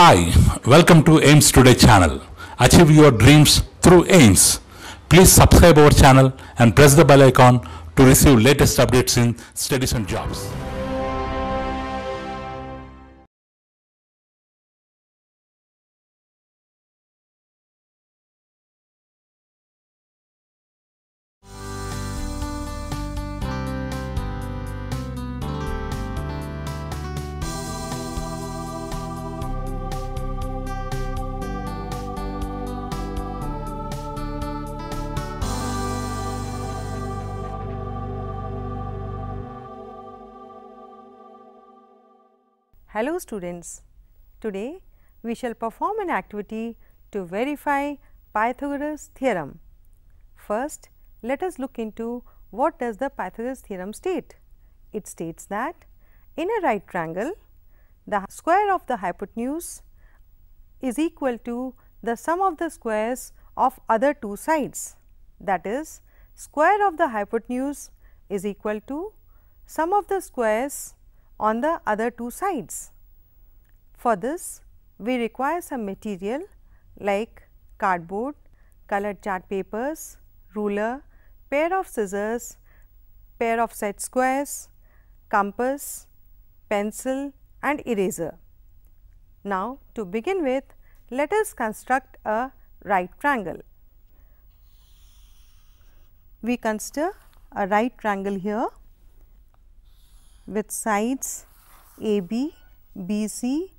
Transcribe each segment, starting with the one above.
Hi, welcome to AIMS Today channel. Achieve your dreams through AIMS. Please subscribe our channel and press the bell icon to receive latest updates in studies and jobs. Hello students, today we shall perform an activity to verify Pythagoras theorem. First, let us look into what does the Pythagoras theorem state. It states that in a right triangle, the square of the hypotenuse is equal to the sum of the squares of other two sides. That is, square of the hypotenuse is equal to sum of the squares on the other two sides. For this, we require some material like cardboard, colored chart papers, ruler, pair of scissors, pair of set squares, compass, pencil and eraser. Now, to begin with, let us construct a right triangle. We consider a right triangle here with sides AB, BC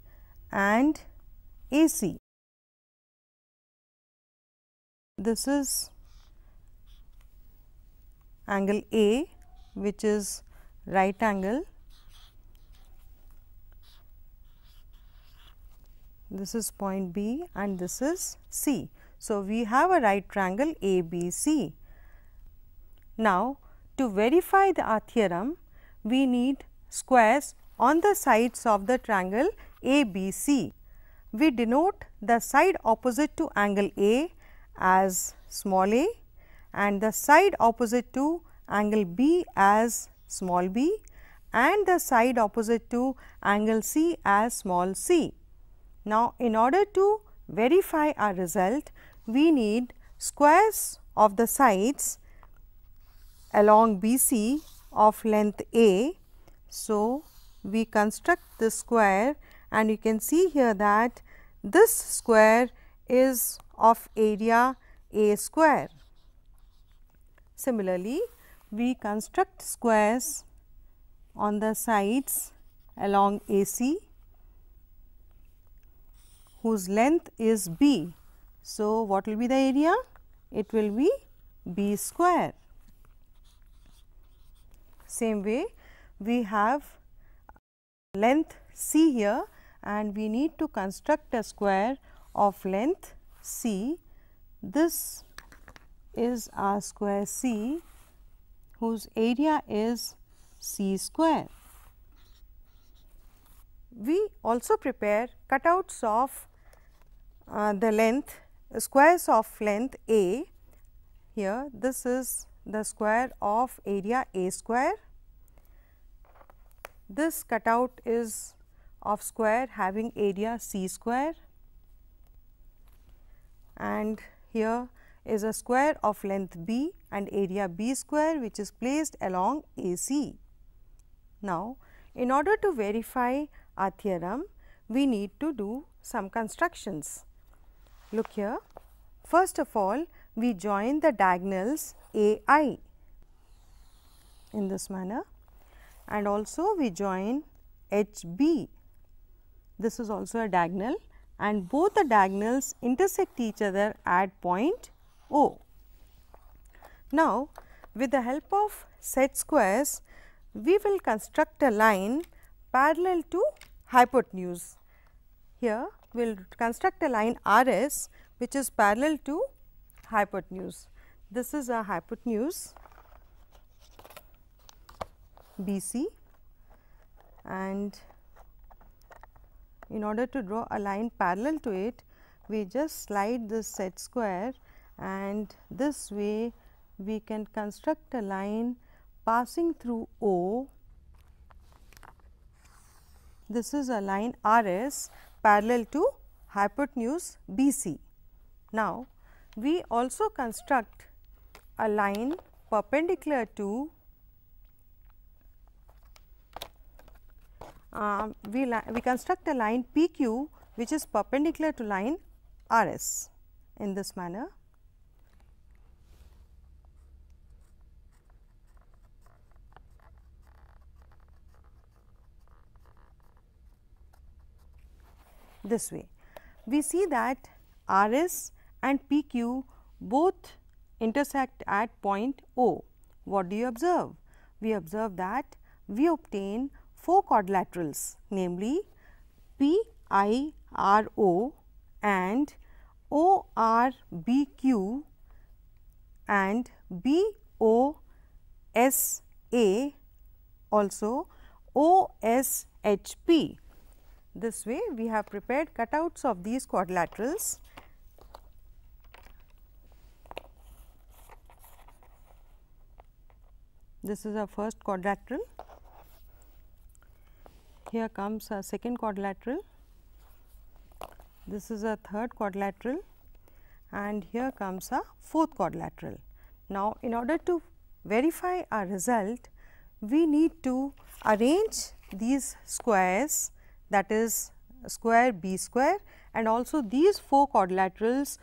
and AC. This is angle A which is right angle. This is point B and this is C. So, we have a right triangle ABC. Now, to verify the our theorem, we need squares on the sides of the triangle ABC. We denote the side opposite to angle A as small a and the side opposite to angle B as small b and the side opposite to angle C as small c. Now, in order to verify our result, we need squares of the sides along BC of length A. So, we construct the square and you can see here that this square is of area A square. Similarly, we construct squares on the sides along AC whose length is B. So, what will be the area? It will be B square. Same way, we have length C here and we need to construct a square of length C. This is our square C whose area is C square. We also prepare cutouts of uh, the length squares of length A. Here this is the square of area A square. This cutout is of square having area C square and here is a square of length B and area B square which is placed along AC. Now, in order to verify our theorem, we need to do some constructions. Look here, first of all we join the diagonals AI in this manner and also we join HB. This is also a diagonal and both the diagonals intersect each other at point O. Now, with the help of set squares, we will construct a line parallel to hypotenuse. Here, we will construct a line RS which is parallel to hypotenuse. This is a hypotenuse BC and in order to draw a line parallel to it, we just slide this set square and this way we can construct a line passing through O. This is a line R s parallel to hypotenuse BC. Now, we also construct a line perpendicular to uh, we, we construct a line PQ which is perpendicular to line RS in this manner. this way. We see that RS and PQ both intersect at point O. What do you observe? We observe that we obtain four quadrilaterals namely PIRO and ORBQ and BOSA also OSHP. This way we have prepared cutouts of these quadrilaterals This is our first quadrilateral. Here comes a second quadrilateral. This is a third quadrilateral and here comes a fourth quadrilateral. Now, in order to verify our result, we need to arrange these squares that is square b square and also these four quadrilaterals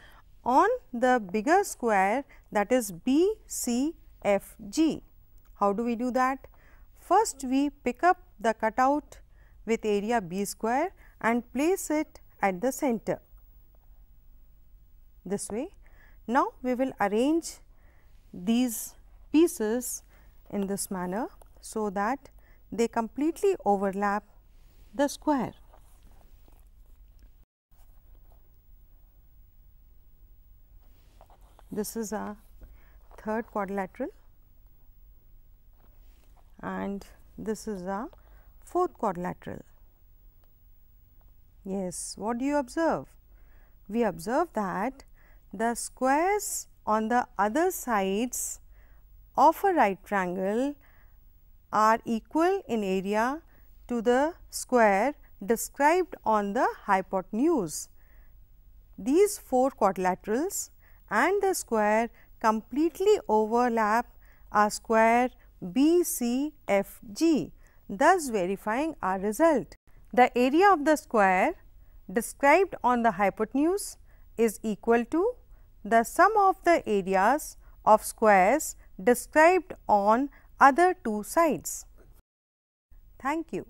on the bigger square that is B C F G. How do we do that? First we pick up the cutout with area b square and place it at the center this way. Now, we will arrange these pieces in this manner, so that they completely overlap the square. This is a third quadrilateral and this is a fourth quadrilateral. Yes, what do you observe? We observe that the squares on the other sides of a right triangle are equal in area to the square described on the hypotenuse. These four quadrilaterals and the square completely overlap a square BCFG, thus verifying our result. The area of the square described on the hypotenuse is equal to the sum of the areas of squares described on other two sides. Thank you.